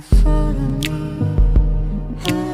Follow me.